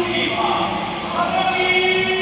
ーキーパー、高木